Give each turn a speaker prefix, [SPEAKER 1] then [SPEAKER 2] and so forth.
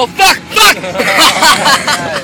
[SPEAKER 1] Oh fuck! Fuck!